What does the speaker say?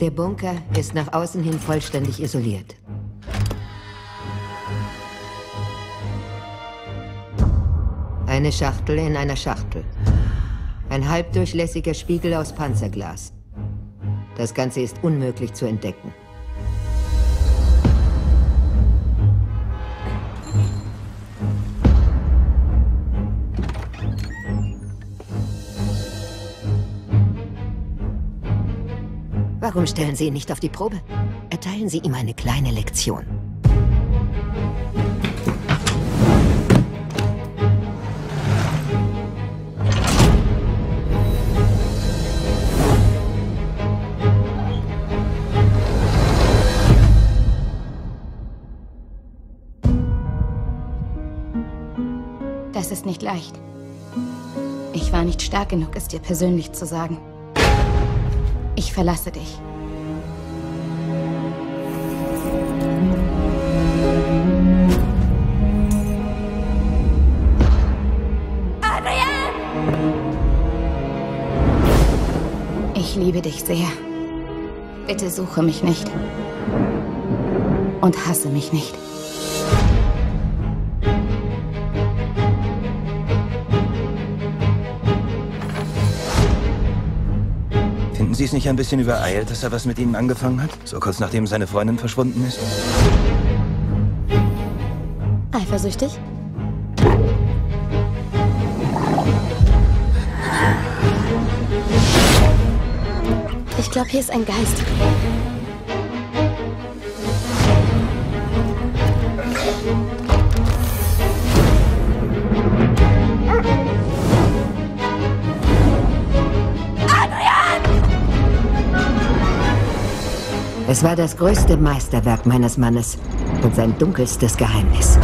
Der Bunker ist nach außen hin vollständig isoliert. Eine Schachtel in einer Schachtel. Ein halbdurchlässiger Spiegel aus Panzerglas. Das Ganze ist unmöglich zu entdecken. Warum stellen Sie ihn nicht auf die Probe? Erteilen Sie ihm eine kleine Lektion. Das ist nicht leicht. Ich war nicht stark genug, es dir persönlich zu sagen. Ich verlasse dich. Ich liebe dich sehr. Bitte suche mich nicht. Und hasse mich nicht. Finden Sie es nicht ein bisschen übereilt, dass er was mit Ihnen angefangen hat? So kurz nachdem seine Freundin verschwunden ist? Eifersüchtig? Ich glaube, hier ist ein Geist. Es war das größte Meisterwerk meines Mannes und sein dunkelstes Geheimnis.